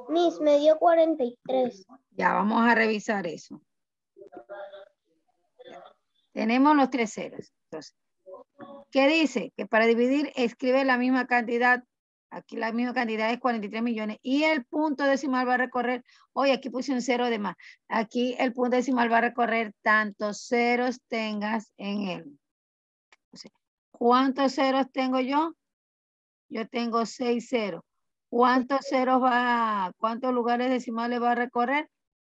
Miss, me dio 43. Ya vamos a revisar eso. Tenemos los tres ceros. Entonces, ¿qué dice? Que para dividir escribe la misma cantidad. Aquí la misma cantidad es 43 millones. Y el punto decimal va a recorrer, oye, aquí puse un cero de más. Aquí el punto decimal va a recorrer tantos ceros tengas en él. ¿Cuántos ceros tengo yo? Yo tengo seis ceros. ¿Cuántos ceros va, cuántos lugares decimales va a recorrer?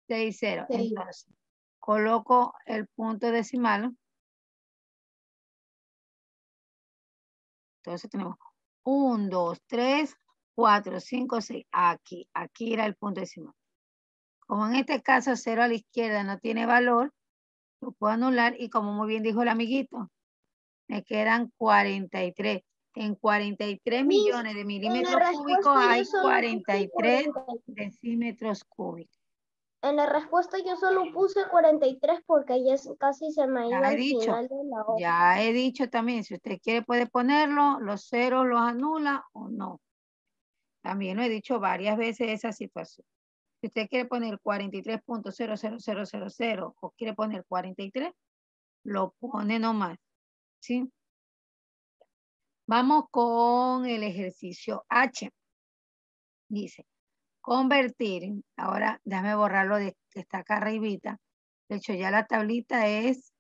Seis ceros. Seis. Entonces, coloco el punto decimal Entonces tenemos 1, 2, 3, 4, 5, 6. Aquí, aquí era el punto decimal. Como en este caso 0 a la izquierda no tiene valor, lo puedo anular y como muy bien dijo el amiguito, me quedan 43. En 43 Miss, millones de milímetros cúbicos hay solo puse 43 43. decímetros cúbicos. En la respuesta yo solo puse 43 porque ya es- casi se me Ya iba he al dicho, final de la hoja. Ya he dicho también, si usted quiere puede ponerlo, los ceros los anula o no. También lo he dicho varias veces esa situación. Si usted quiere poner 43.00000 o quiere poner 43, lo pone nomás. ¿Sí? Vamos con el ejercicio H. Dice, convertir, ahora déjame borrarlo de que está acá arribita. De hecho, ya la tablita es,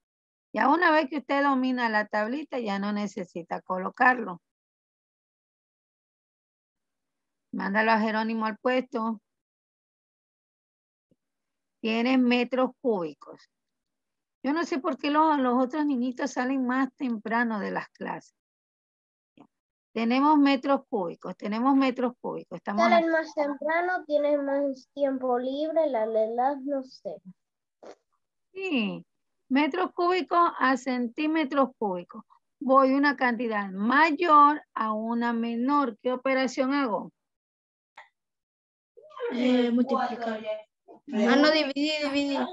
ya una vez que usted domina la tablita, ya no necesita colocarlo. Mándalo a Jerónimo al puesto. Tienes metros cúbicos. Yo no sé por qué los, los otros niñitos salen más temprano de las clases. Tenemos metros cúbicos, tenemos metros cúbicos. Estamos Salen más temprano, tienen más tiempo libre, la verdad no sé. Sí, metros cúbicos a centímetros cúbicos. Voy una cantidad mayor a una menor. ¿Qué operación hago? Eh, multiplicar. Ah, no, dividir, dividir.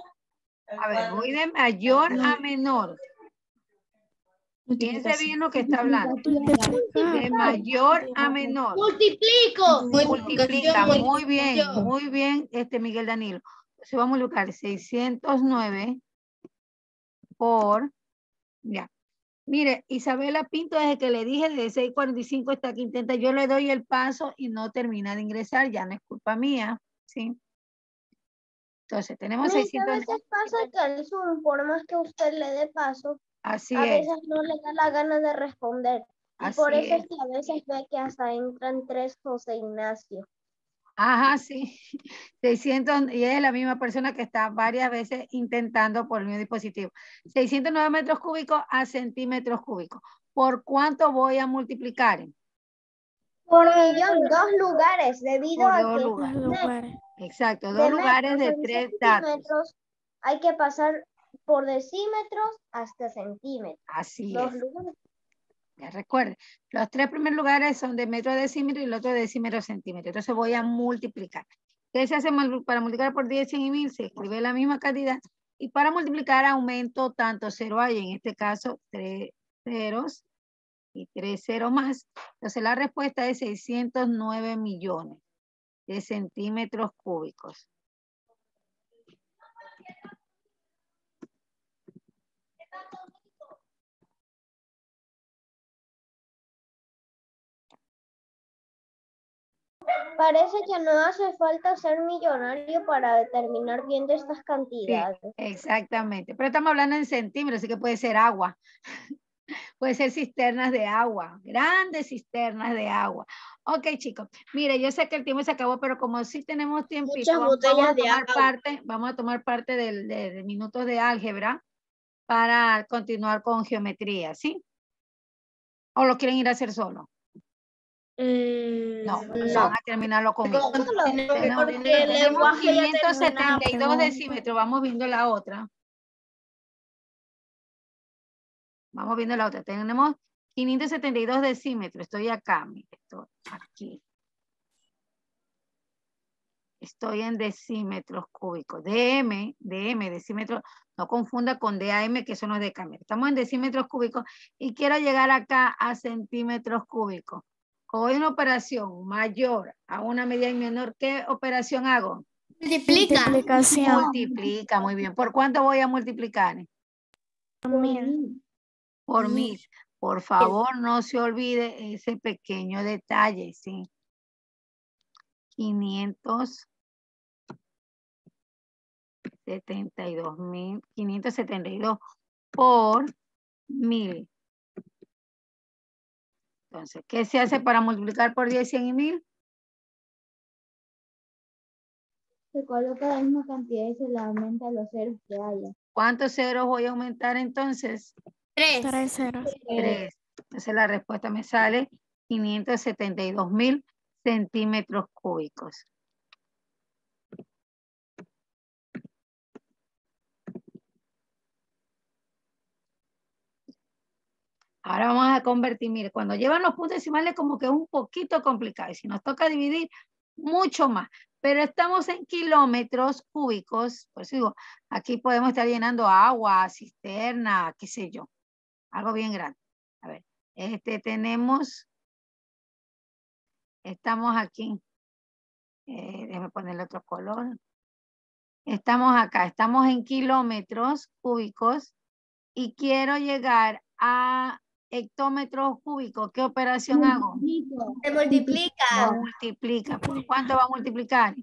A ver, voy de mayor a menor. Piense bien lo que está hablando. De mayor a menor. Multiplico. Multiplica. Muy bien, muy bien, este Miguel Danilo. Se va a multiplicar 609 por, ya. Mire, Isabela Pinto, desde que le dije de 645 está que intenta, yo le doy el paso y no termina de ingresar, ya no es culpa mía, ¿sí? Entonces, tenemos Miss, a 600, veces pasa que el Zoom, por más que usted le dé paso, así a es, veces no le da la gana de responder. Y así por eso es. es que a veces ve que hasta entran tres José Ignacio. Ajá, sí. 600, y es la misma persona que está varias veces intentando por el mismo dispositivo. 609 metros cúbicos a centímetros cúbicos. ¿Por cuánto voy a multiplicar? Por millón, dos lugares, debido Por a dos que lugares. Exacto, de dos lugares metros de tres datos. hay que pasar por decímetros hasta centímetros. Así Dos es. lugares. Ya recuerden, los tres primeros lugares son de metro a decímetro y el otro de decímetro a centímetro. Entonces voy a multiplicar. ¿Qué se hace para multiplicar por 10, 100 y 1000? Se escribe la misma cantidad. Y para multiplicar aumento tanto cero hay, en este caso tres ceros y tres ceros más. Entonces la respuesta es 609 millones de centímetros cúbicos. Parece que no hace falta ser millonario para determinar bien de estas cantidades. Exactamente, pero estamos hablando en centímetros, así que puede ser agua. Puede ser cisternas de agua, grandes cisternas de agua. Ok, chicos. Mire, yo sé que el tiempo se acabó, pero como sí tenemos tiempito, Muchas vamos, a tomar parte, vamos a tomar parte del, de, de minutos de álgebra para continuar con geometría, ¿sí? ¿O lo quieren ir a hacer solo? Eh, No, van a terminarlo conmigo. Tenemos- Tenemos, porque el tenemos lenguaje ya 572 terminamos. decímetros, vamos viendo la otra. Vamos viendo la otra. Tenemos 572 decímetros. Estoy acá, mire, estoy aquí. Estoy en decímetros cúbicos. DM, DM, decímetros, no confunda con DAM, que eso no es de cámara. Estamos en decímetros cúbicos y quiero llegar acá a centímetros cúbicos. Como hay una operación mayor a una medida y menor, ¿qué operación hago? Multiplica. Multiplica, muy bien. ¿Por cuánto voy a multiplicar? Por mil. Por favor, no se olvide ese pequeño detalle, ¿sí? 572 mil, 572 por mil. Entonces, ¿qué se hace para multiplicar por 10, 100 y 1000? Se coloca la misma cantidad y se le aumenta los ceros que haya. ¿Cuántos ceros voy a aumentar entonces? Tres. Tres. Entonces la respuesta me sale 572 mil centímetros cúbicos. Ahora vamos a convertir, mire, cuando llevan los puntos decimales como que es un poquito complicado. Y si nos toca dividir, mucho más. Pero estamos en kilómetros cúbicos, pues digo, aquí podemos estar llenando agua, cisterna, qué sé yo. Algo bien grande. A ver, este tenemos, estamos aquí. Eh, déjame ponerle otro color. Estamos acá, estamos en kilómetros cúbicos y quiero llegar a hectómetros cúbicos, ¿qué operación hago? Se multiplica. Multiplica. ¿Por cuánto va a multiplicar?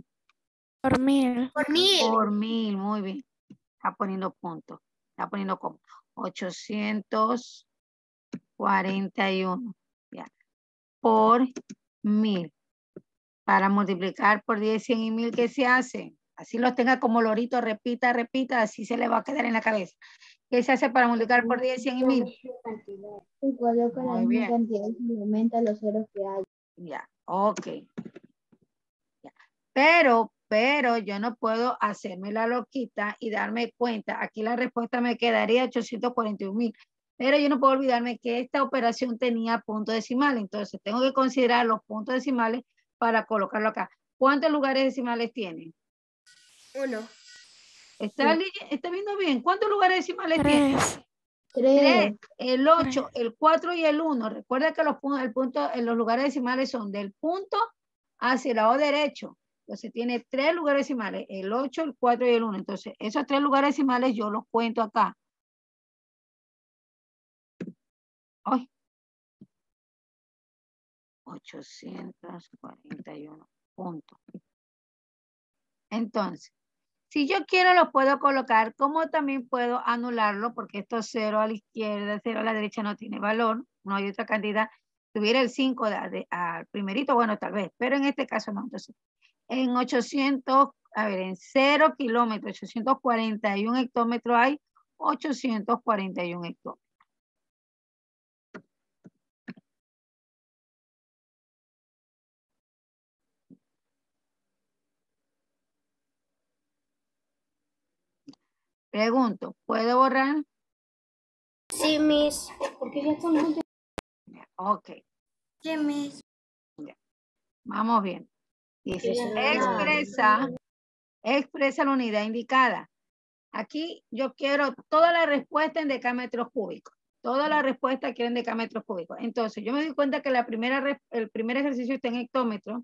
Por mil. Por mil. Por mil, muy bien. Está poniendo puntos. Está poniendo como 841. Ya. Por mil. Para multiplicar por 10, 100 y mil, ¿qué se hace? Así los tenga como lorito, repita, repita, así se le va a quedar en la cabeza. ¿Qué se hace para multiplicar por 10, 100 y 1000? Se coloca la misma cantidad y aumenta los ceros que hay. Ya, ok. Ya. Pero, pero yo no puedo hacerme la loquita y darme cuenta. Aquí la respuesta me quedaría 841 mil. Pero yo no puedo olvidarme que esta operación tenía punto decimal. Entonces tengo que considerar los puntos decimales para colocarlo acá. ¿Cuántos lugares decimales tiene? Uno. ¿Está, li- está viendo bien? ¿Cuántos lugares decimales tiene? Tres. El 8, el 4 y el 1. Recuerda que los, el punto, en los lugares decimales son del punto hacia el lado derecho. Entonces tiene tres lugares decimales, el 8, el 4 y el 1. Entonces esos tres lugares decimales yo los cuento acá. Ay. 841 puntos. Entonces, si yo quiero lo puedo colocar, como también puedo anularlo, porque esto cero a la izquierda, cero a la derecha no tiene valor, no hay otra cantidad. Tuviera el 5 al primerito, bueno, tal vez, pero en este caso no. Entonces, en 800, a ver, en 0 kilómetros, 841 hectómetros hay 841 hectómetros. Pregunto, ¿puedo borrar? Sí, mis. Ok, Sí, mis. vamos bien. Dice, expresa, expresa la unidad indicada. Aquí yo quiero toda la respuesta en decámetros cúbicos. Toda la respuesta quiero en decámetros cúbicos. Entonces, yo me doy cuenta que la primera, el primer ejercicio está en hectómetro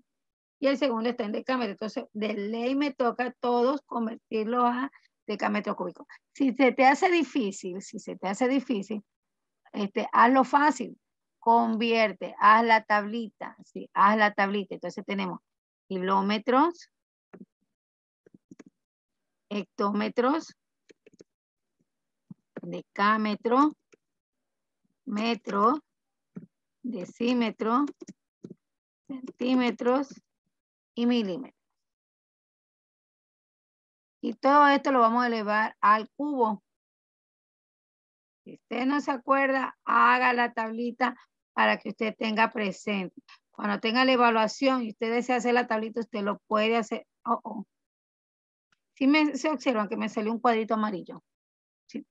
y el segundo está en decámetro. Entonces, de ley me toca todos convertirlos a decámetros cúbicos. Si se te hace difícil, si se te hace difícil, este, hazlo fácil. Convierte, haz la tablita, sí, haz la tablita. Entonces tenemos kilómetros, hectómetros, decámetro, metro, decímetro, centímetros y milímetros. Y todo esto lo vamos a elevar al cubo. Si usted no se acuerda, haga la tablita para que usted tenga presente. Cuando tenga la evaluación y usted desea hacer la tablita, usted lo puede hacer. Oh, oh. Sí me, se observan que me salió un cuadrito amarillo. Sí.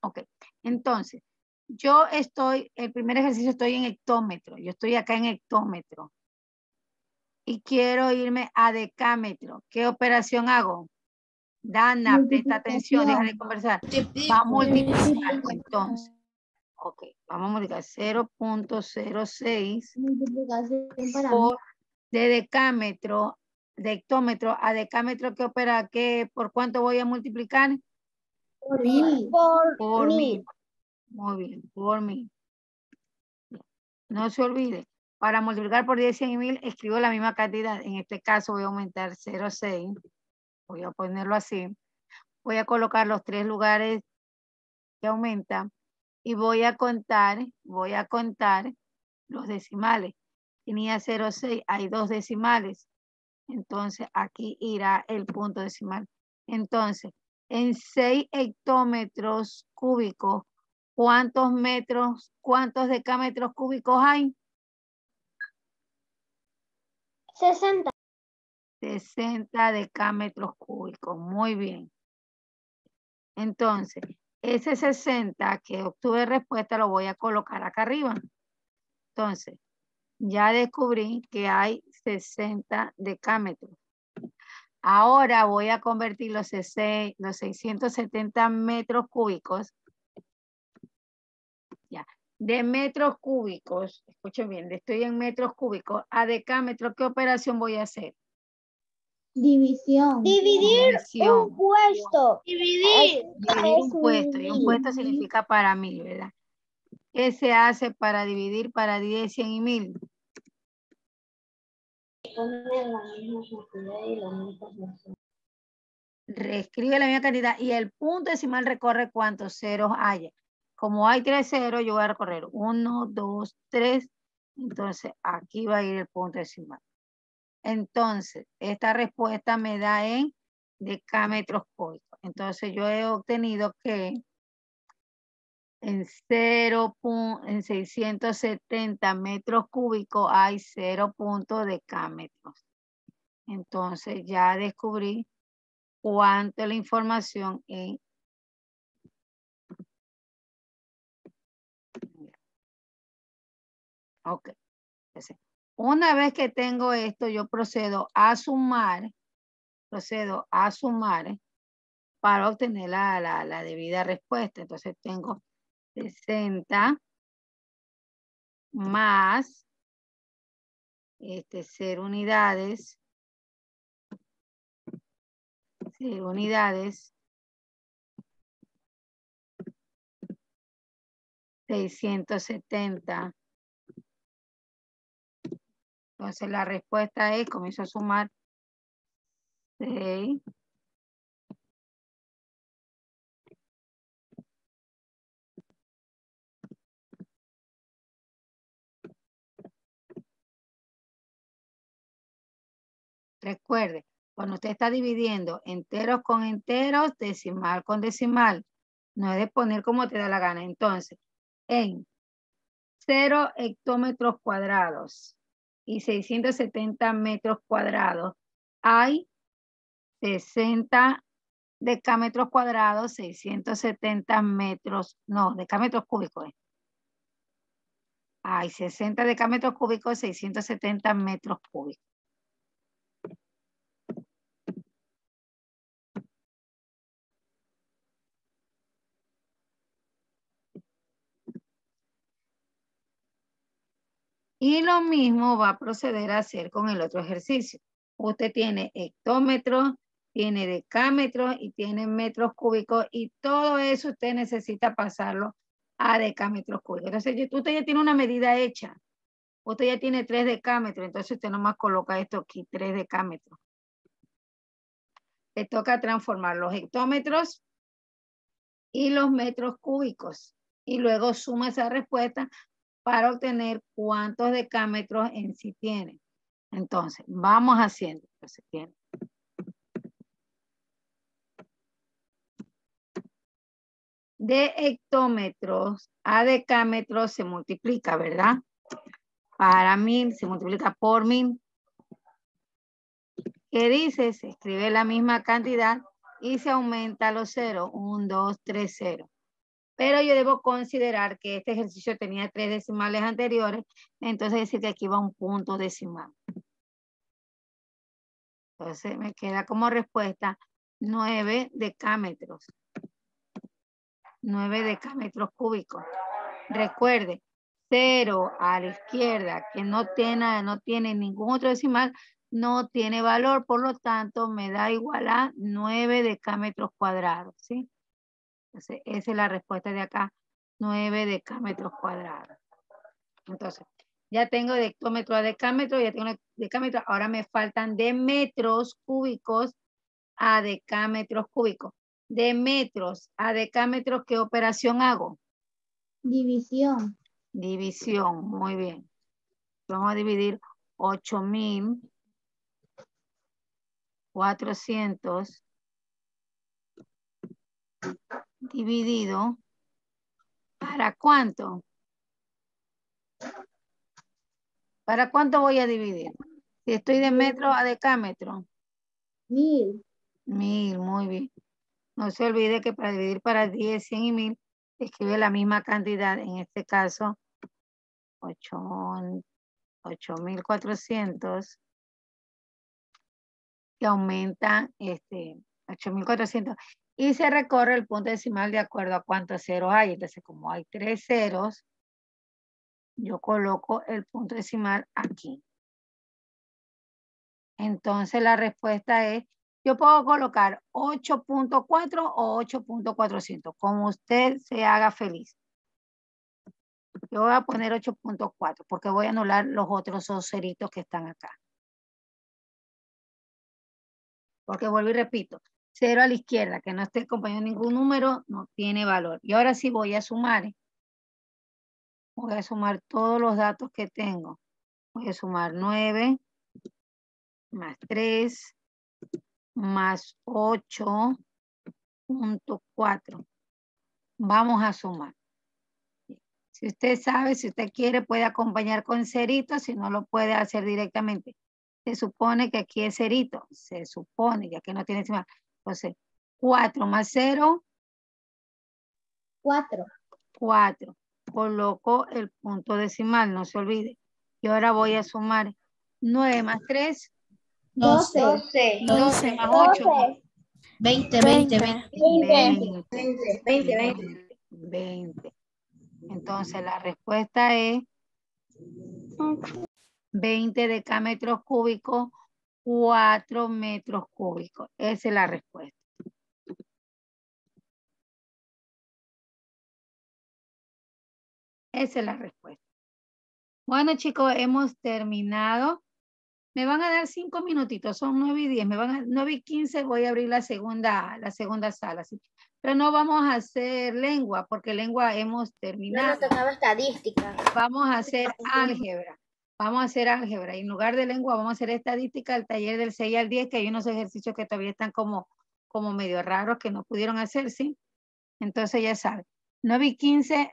Ok. Entonces, yo estoy, el primer ejercicio estoy en hectómetro. Yo estoy acá en hectómetro. Y quiero irme a decámetro. ¿Qué operación hago? Dana, presta atención, deja de conversar. Va a multiplicar. Entonces, ok, vamos a multiplicar 0.06 Multiplicación para por de decámetro, de hectómetro a decámetro que opera, ¿qué, ¿por cuánto voy a multiplicar? mil. Por, Por mil. mil. Muy bien, por mil. No se olvide, para multiplicar por 10, 100 y 1000, escribo la misma cantidad. En este caso voy a aumentar 0,6. Voy a ponerlo así. Voy a colocar los tres lugares que aumentan y voy a contar, voy a contar los decimales. Tenía 0,6, hay dos decimales. Entonces aquí irá el punto decimal. Entonces, en 6 hectómetros cúbicos ¿Cuántos metros, cuántos decámetros cúbicos hay? 60. 60 decámetros cúbicos. Muy bien. Entonces, ese 60 que obtuve respuesta lo voy a colocar acá arriba. Entonces, ya descubrí que hay 60 decámetros. Ahora voy a convertir los, sese- los 670 metros cúbicos ya, de metros cúbicos, escuchen bien, estoy en metros cúbicos, a decámetros, ¿qué operación voy a hacer? División. Dividir División. un puesto. Dividir. Dividir un es puesto, y un puesto significa para mil, ¿verdad? ¿Qué se hace para dividir para 10, 100 y 1000? Reescribe la misma cantidad y el punto decimal recorre cuántos ceros haya. Como hay tres ceros, yo voy a recorrer uno, dos, tres. Entonces, aquí va a ir el punto decimal. Entonces, esta respuesta me da en decámetros cúbicos. Entonces, yo he obtenido que en 0. pu- en 670 metros cúbicos hay 0 punto decámetros. Entonces, ya descubrí cuánto es la información en Ok. Una vez que tengo esto, yo procedo a sumar, procedo a sumar para obtener la, la, la debida respuesta. Entonces tengo 60 más este, 0 unidades, 0 unidades, 670. Entonces la respuesta es, comienzo a sumar 6. Recuerde, cuando usted está dividiendo enteros con enteros, decimal con decimal, no es de poner como te da la gana. Entonces, en 0 hectómetros cuadrados y 670 metros cuadrados, hay 60 decámetros cuadrados, 670 metros, no, decámetros cúbicos. eh. Hay 60 decámetros cúbicos, 670 metros cúbicos. Y lo mismo va a proceder a hacer con el otro ejercicio. Usted tiene hectómetros, tiene decámetros y tiene metros cúbicos y todo eso usted necesita pasarlo a decámetros cúbicos. Entonces, usted ya tiene una medida hecha. Usted ya tiene tres decámetros, entonces usted nomás coloca esto aquí, tres decámetros. Le toca transformar los hectómetros y los metros cúbicos. Y luego suma esa respuesta para obtener cuántos decámetros en sí tiene. Entonces, vamos haciendo. De hectómetros a decámetros se multiplica, ¿verdad? Para mil se multiplica por mil. ¿Qué dice? Se escribe la misma cantidad y se aumenta los ceros. Un, dos, tres, cero. Pero yo debo considerar que este ejercicio tenía tres decimales anteriores, entonces decir que aquí va un punto decimal. Entonces me queda como respuesta 9 decámetros. 9 decámetros cúbicos. Recuerde, 0 a la izquierda, que no tiene, no tiene ningún otro decimal, no tiene valor, por lo tanto me da igual a 9 decámetros cuadrados, ¿sí? Entonces, esa es la respuesta de acá, 9 decámetros cuadrados. Entonces, ya tengo de hectómetro a decámetro, ya tengo de decámetro, ahora me faltan de metros cúbicos a decámetros cúbicos. De metros a decámetros, ¿qué operación hago? División. División, muy bien. Vamos a dividir 8,400 dividido ¿Para cuánto? ¿Para cuánto voy a dividir? Si estoy de metro a decámetro. Mil. Mil, muy bien. No se olvide que para dividir para 10, 100 y 1000, escribe la misma cantidad, en este caso, 8 8400, que aumenta este, 8400, y se recorre el punto decimal de acuerdo a cuántos ceros hay. Entonces, como hay tres ceros, yo coloco el punto decimal aquí. Entonces, la respuesta es yo puedo colocar 8.4 o 8.400, como usted se haga feliz. Yo voy a poner 8.4 porque voy a anular los otros dos ceritos que están acá. Porque vuelvo y repito, cero a la izquierda, que no esté acompañado ningún número, no tiene valor. Y ahora sí voy a sumar. Voy a sumar todos los datos que tengo. Voy a sumar 9 más 3 más 8.4. Vamos a sumar. Si usted sabe, si usted quiere, puede acompañar con cerito, si no lo puede hacer directamente. Se supone que aquí es cerito, se supone, ya que no tiene encima. Entonces, 4 más 0. 4. 4. Coloco el punto decimal, no se olvide. Y ahora voy a sumar 9 más 3. 12. 12 más 8. 20, 20, 20. 20. 20, 20. 20. Entonces la respuesta es 20 decámetros cúbicos, 4 metros cúbicos. Esa es la respuesta. Esa es la respuesta. Bueno, chicos, hemos terminado. Me van a dar cinco minutitos, son nueve y diez. Me van a, nueve y quince voy a abrir la segunda, la segunda sala. ¿sí? Pero no vamos a hacer lengua, porque lengua hemos No terminado. nos tocaba estadística. Vamos a hacer álgebra. Vamos a hacer álgebra. Y en lugar de lengua, vamos a hacer estadística, el taller del 6 al 10, que hay unos ejercicios que todavía están como, como medio raros que no pudieron hacer, ¿sí? Entonces ya saben. 9 y 15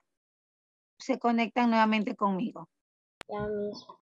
se conectan nuevamente conmigo. Ya mismo.